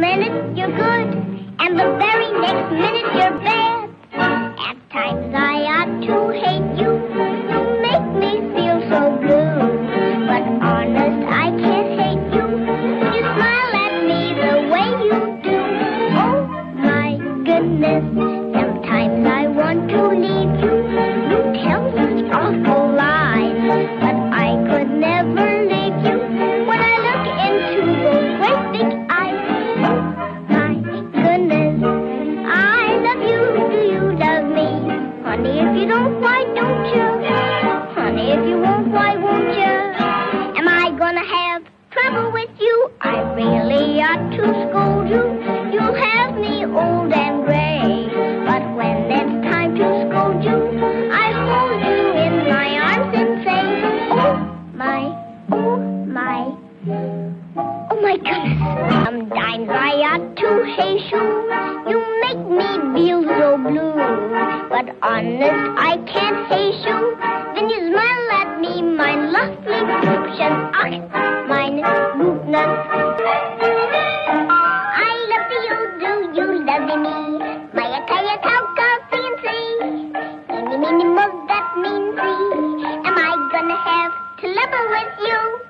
minute you're good, and the very next minute you're bad. At times I ought to hate you. You make me feel so blue. But honest, I can't hate you. You smile at me the way you do. Oh my goodness, ought to scold you. You'll have me old and gray. But when it's time to scold you, I hold you in my arms and say, Oh my, oh my, oh my goodness. Sometimes I ought to hate you. You make me feel so blue. But honest, I can't hate you. Then you smile at me, my lovely Püppchen, ach, meine Liebnis. Animal that mean me, Am I gonna have to live with you?